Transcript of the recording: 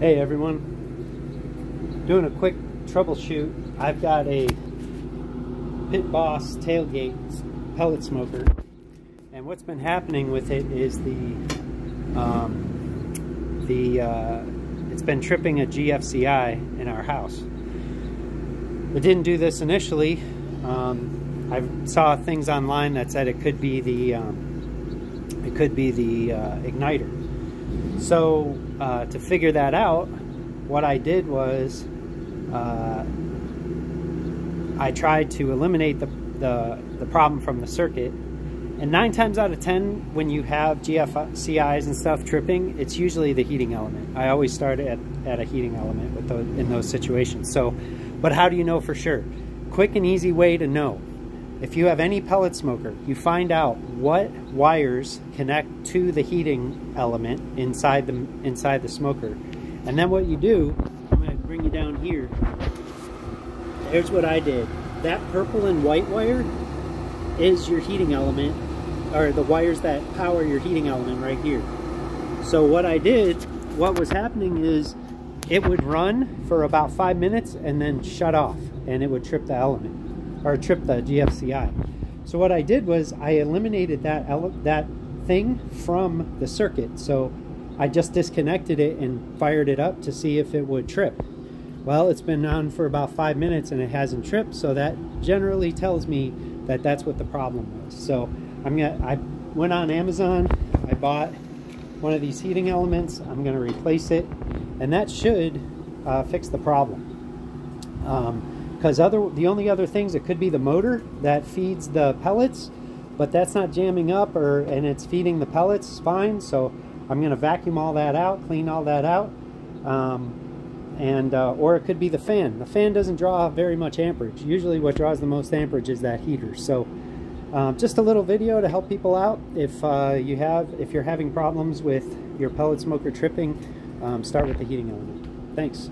Hey everyone, doing a quick troubleshoot. I've got a Pit Boss tailgate pellet smoker and what's been happening with it is the um, the uh, it's been tripping a GFCI in our house. It didn't do this initially. Um, I saw things online that said it could be the um, it could be the uh, igniter. So uh, to figure that out, what I did was uh, I tried to eliminate the, the, the problem from the circuit. And nine times out of 10, when you have GFCIs and stuff tripping, it's usually the heating element. I always start at, at a heating element with in those situations. So, but how do you know for sure? Quick and easy way to know if you have any pellet smoker, you find out what wires connect to the heating element inside the inside the smoker. And then what you do, I'm to bring you down here. Here's what I did. That purple and white wire is your heating element, or the wires that power your heating element right here. So what I did, what was happening is it would run for about five minutes and then shut off and it would trip the element or trip the GFCI. So what I did was I eliminated that that thing from the circuit. So I just disconnected it and fired it up to see if it would trip. Well, it's been on for about five minutes and it hasn't tripped, so that generally tells me that that's what the problem was. So I'm gonna, I went on Amazon, I bought one of these heating elements, I'm gonna replace it, and that should uh, fix the problem. Um, because other the only other things it could be the motor that feeds the pellets but that's not jamming up or and it's feeding the pellets fine so I'm gonna vacuum all that out clean all that out um, and uh, or it could be the fan. The fan doesn't draw very much amperage. Usually what draws the most amperage is that heater. So um, just a little video to help people out. If uh, you have if you're having problems with your pellet smoker tripping um, start with the heating element. Thanks